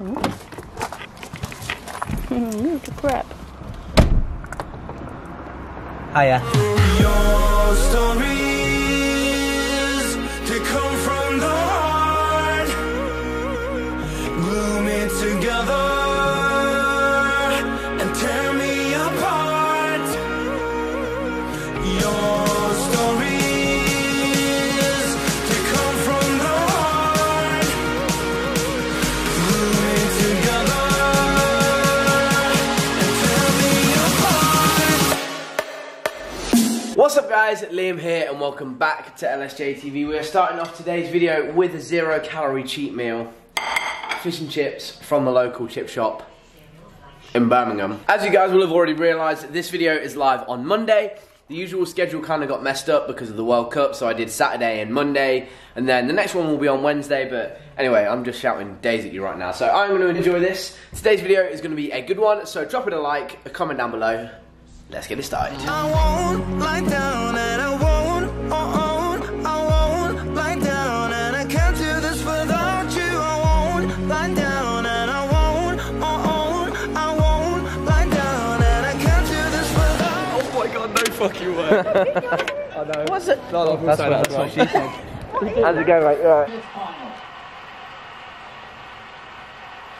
Mm, the crap. Hiya. Guys, Liam here and welcome back to LSJ TV. We are starting off today's video with a zero calorie cheat meal. Fish and chips from the local chip shop in Birmingham. As you guys will have already realised, this video is live on Monday. The usual schedule kind of got messed up because of the World Cup, so I did Saturday and Monday, and then the next one will be on Wednesday, but anyway, I'm just shouting days at you right now. So I'm going to enjoy this. Today's video is going to be a good one, so drop it a like, a comment down below. Let's get it started. I won't lie down and I won't, oh, oh, I won't lie down and I can't do this without you. I won't lie down and I won't, oh, oh, I won't lie down and I can't do this without Oh my god, no fucking way. I know. What's it? No, no, That's, that's, what, that's what she said. How's it going, mate? Right.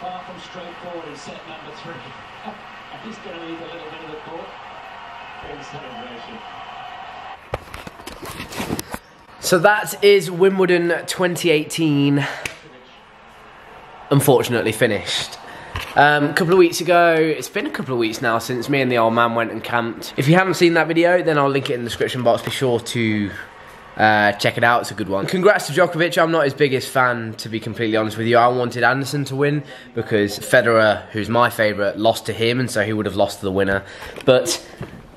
Far from straightforward in set number three. and he's going to need a little bit of the court. So that is Wimbledon 2018. Unfortunately finished. Um, a couple of weeks ago, it's been a couple of weeks now since me and the old man went and camped. If you haven't seen that video, then I'll link it in the description box. Be sure to uh, check it out, it's a good one. Congrats to Djokovic, I'm not his biggest fan, to be completely honest with you. I wanted Anderson to win because Federer, who's my favourite, lost to him, and so he would have lost to the winner. But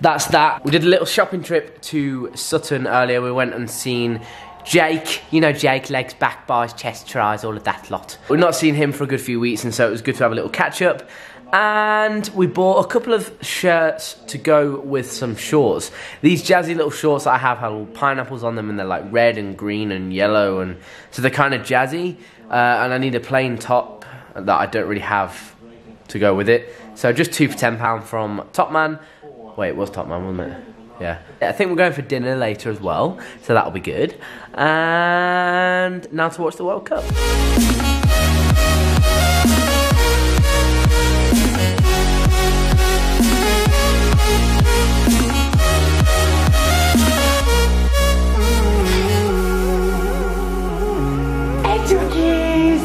that's that. We did a little shopping trip to Sutton earlier. We went and seen Jake. You know Jake, legs, back bars, chest tries, all of that lot. We've not seen him for a good few weeks, and so it was good to have a little catch up. And we bought a couple of shirts to go with some shorts. These jazzy little shorts I have have pineapples on them, and they're like red and green and yellow, and so they're kind of jazzy. Uh, and I need a plain top that I don't really have to go with it. So just two for ten pound from Topman. Wait, it was Topman, wasn't it? Yeah. I think we're going for dinner later as well, so that'll be good. And now to watch the World Cup. Hey, doggies!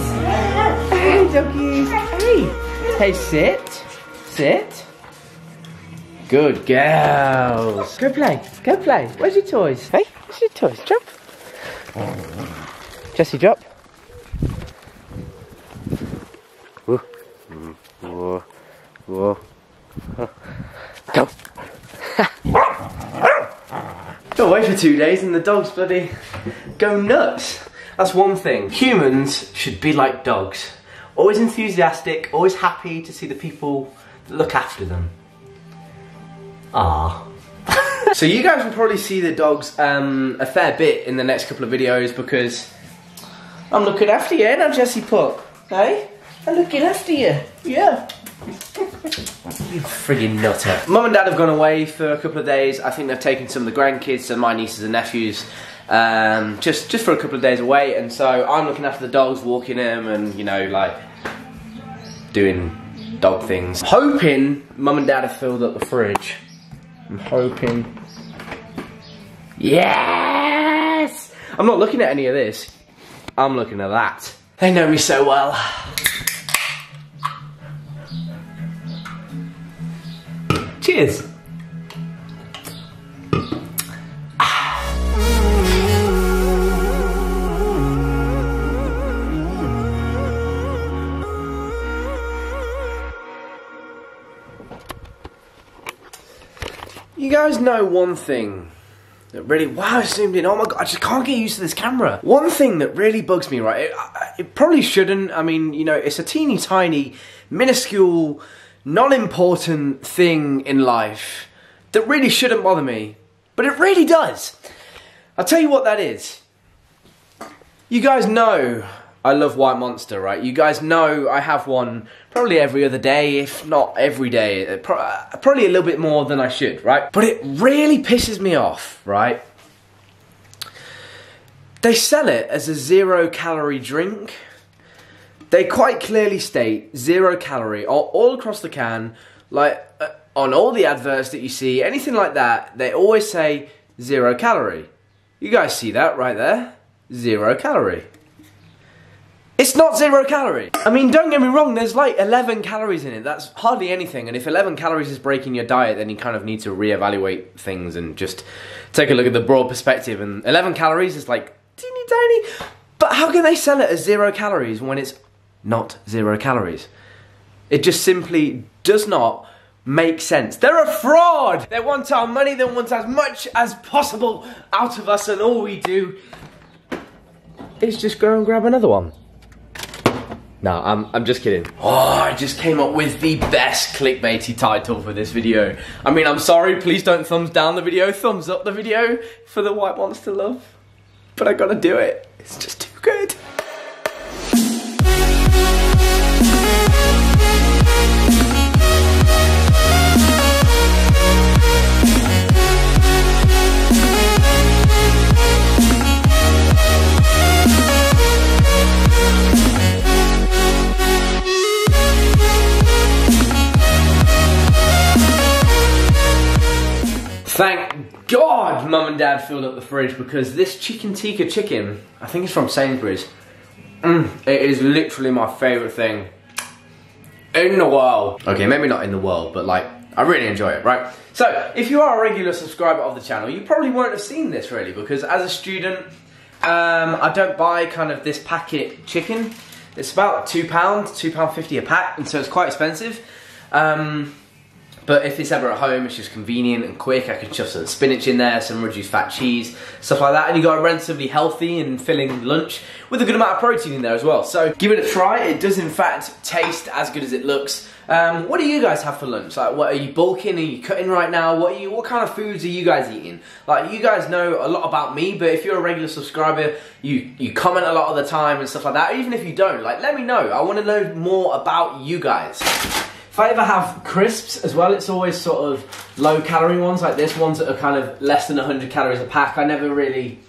Hey, doggies! Hey! Hey, sit! Sit! Good girls! Go play! Go play! Where's your toys? Hey, where's your toys? Jump! Jesse, drop! Whoa. Whoa. Whoa. Go! Go away for two days and the dogs bloody go nuts. That's one thing. Humans should be like dogs. Always enthusiastic, always happy to see the people that look after them. Ah. so you guys will probably see the dogs um, a fair bit in the next couple of videos because I'm looking after you, ain't I, Jessie Puck? Hey? I'm looking after you. Yeah. You friggin' nutter. Mum and Dad have gone away for a couple of days. I think they've taken some of the grandkids and my nieces and nephews um, just just for a couple of days away. And so I'm looking after the dogs, walking them, and you know, like doing dog things. Hoping Mum and Dad have filled up the fridge. I'm hoping. Yes! I'm not looking at any of this. I'm looking at that. They know me so well. Cheers. You guys know one thing that really wow I zoomed in. Oh my god, I just can't get used to this camera. One thing that really bugs me, right? It, it probably shouldn't. I mean, you know, it's a teeny tiny, minuscule, non-important thing in life that really shouldn't bother me, but it really does. I'll tell you what that is. You guys know I love White Monster, right? You guys know I have one probably every other day, if not every day. Uh, uh, Probably a little bit more than I should, right? But it really pisses me off, right? They sell it as a zero calorie drink. They quite clearly state zero calorie all across the can, like uh, on all the adverts that you see, anything like that. They always say zero calorie. You guys see that right there? Zero calorie. It's not zero calorie. I mean, don't get me wrong, there's like 11 calories in it. That's hardly anything. And if 11 calories is breaking your diet, then you kind of need to reevaluate things and just take a look at the broad perspective. And 11 calories is like teeny tiny. But how can they sell it as zero calories when it's not zero calories? It just simply does not make sense. They're a fraud! They want our money, they want as much as possible out of us, and all we do is just go and grab another one. No, I'm, I'm just kidding. Oh, I just came up with the best clickbaity title for this video. I mean, I'm sorry, please don't thumbs down the video, thumbs up the video for the White Monster love. But I gotta do it. It's just too good. Thank God mum and dad filled up the fridge because this chicken tikka chicken, I think it's from Sainsbury's, mm, it is literally my favourite thing in the world. Okay, maybe not in the world, but like, I really enjoy it, right? So, if you are a regular subscriber of the channel, you probably won't have seen this really because as a student, um, I don't buy kind of this packet chicken. It's about £2, £2.50 a pack, and so it's quite expensive. Um, but if it's ever at home, it's just convenient and quick. I can shove some spinach in there, some reduced fat cheese, stuff like that. And you got a relatively healthy and filling lunch with a good amount of protein in there as well. So give it a try. It does in fact taste as good as it looks. Um, what do you guys have for lunch? Like, what are you bulking? Are you cutting right now? What you? What kind of foods are you guys eating? Like, you guys know a lot about me, but if you're a regular subscriber, you you comment a lot of the time and stuff like that. Even if you don't, like, let me know. I want to know more about you guys. If I ever have crisps as well, it's always sort of low calorie ones like this, ones that are kind of less than 100 calories a pack. I never really,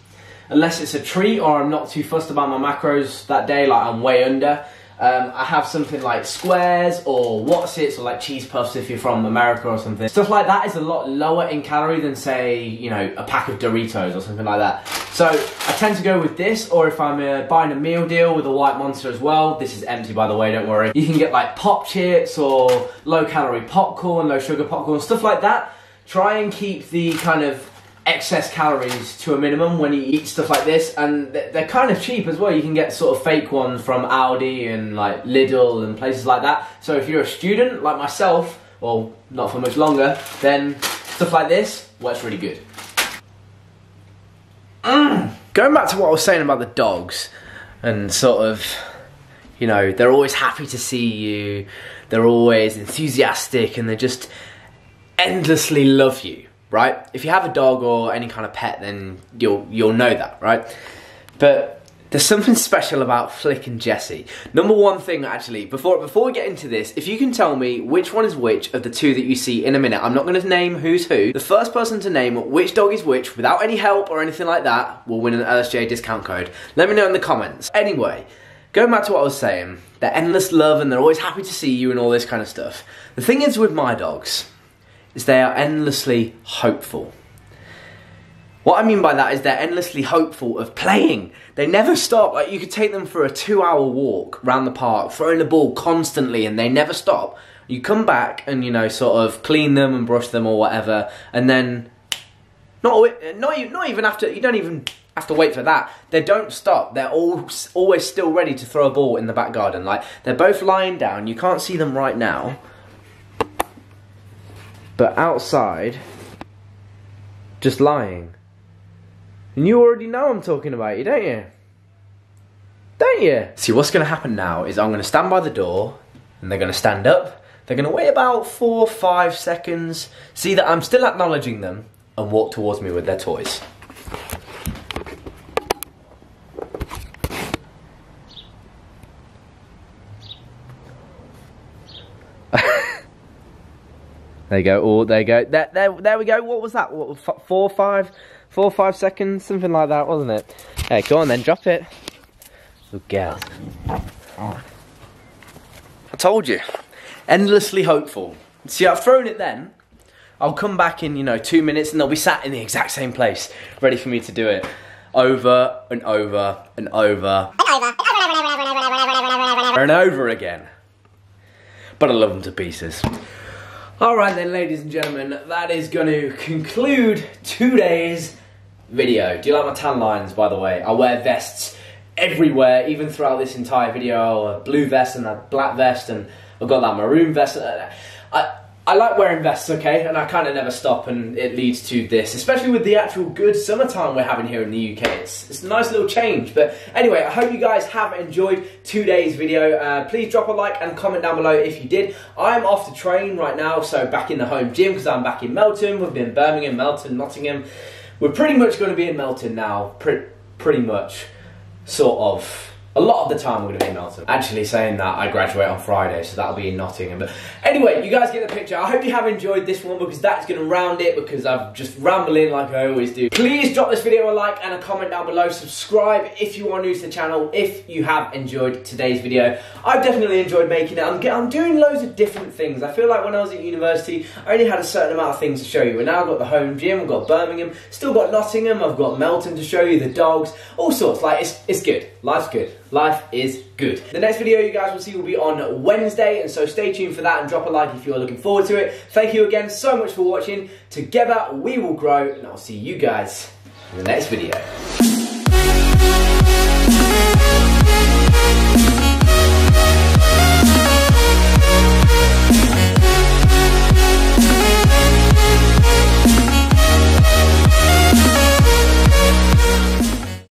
unless it's a treat or I'm not too fussed about my macros that day, like I'm way under. Um, I have something like squares or what's it, or like cheese puffs if you're from America or something. Stuff like that is a lot lower in calorie than say, you know, a pack of Doritos or something like that. So I tend to go with this, or if I'm uh, buying a meal deal with a white monster as well, this is empty by the way, don't worry. You can get like pop chips or low calorie popcorn, low sugar popcorn, stuff like that. Try and keep the kind of excess calories to a minimum when you eat stuff like this and they're kind of cheap as well. You can get sort of fake ones from Aldi and like Lidl and places like that. So if you're a student like myself well not for much longer then stuff like this works really good. Mm. going back to what I was saying about the dogs and sort of you know they're always happy to see you they're always enthusiastic and they just endlessly love you right? If you have a dog or any kind of pet, then you'll you'll know that, right? But there's something special about Flick and Jesse. Number one thing, actually, before before we get into this, if you can tell me which one is which of the two that you see in a minute, I'm not going to name who's who. The first person to name which dog is which, without any help or anything like that, will win an LSJ discount code. Let me know in the comments. Anyway. Going back to what I was saying, they're endless love and they're always happy to see you and all this kind of stuff. The thing is with my dogs, is they are endlessly hopeful. What I mean by that is they're endlessly hopeful of playing. They never stop. Like you could take them for a two-hour walk around the park, throwing the ball constantly, and they never stop. You come back and you know sort of clean them and brush them or whatever, and then not not not even after you don't even have to wait for that. They don't stop. They're all always still ready to throw a ball in the back garden. Like they're both lying down. You can't see them right now but outside, just lying. And you already know I'm talking about you, don't you? Don't you? See, what's going to happen now is I'm going to stand by the door, and they're going to stand up. They're going to wait about four, five seconds, see that I'm still acknowledging them, and walk towards me with their toys. There you go. Oh, there you go. There, there, there we go. What was that? What, four, five, four, five seconds, something like that, wasn't it? Hey, go on then, drop it. Good girl. I told you. Endlessly hopeful. See, I've thrown it then. I'll come back in, you know, two minutes and they'll be sat in the exact same place, ready for me to do it. Over and over and over. And over again. But I love them to pieces. Alright then, ladies and gentlemen, that is going to conclude today's video. Do you like my tan lines, by the way? I wear vests everywhere, even throughout this entire video. A blue vest and a black vest, and I've got that maroon vest. I, like wearing vests, okay, and I kind of never stop, and it leads to this, especially with the actual good summertime we're having here in the UK. It's, it's a nice little change. But anyway, I hope you guys have enjoyed today's video. Uh, please drop a like and comment down below if you did. I'm off to train right now, so back in the home gym because I'm back in Melton. We've been Birmingham, Melton, Nottingham. We're pretty much going to be in Melton now, pre- pretty much, sort of. A lot of the time we're going to be in Melton. Actually saying that, I graduate on Friday, so that'll be in Nottingham. But anyway, you guys get the picture. I hope you have enjoyed this one because that's going to round it because I'm just rambling like I always do. Please drop this video a like and a comment down below. Subscribe if you are new to the channel, if you have enjoyed today's video. I've definitely enjoyed making it. I'm, I'm doing loads of different things. I feel like when I was at university, I only had a certain amount of things to show you. And now I've got the home gym, I've got Birmingham, still got Nottingham, I've got Melton to show you, the dogs, all sorts. Like, it's, it's good. Life's good. Life is good. The next video you guys will see will be on Wednesday, and so stay tuned for that and drop a like if you are looking forward to it. Thank you again so much for watching. Together we will grow, and I'll see you guys in the next video.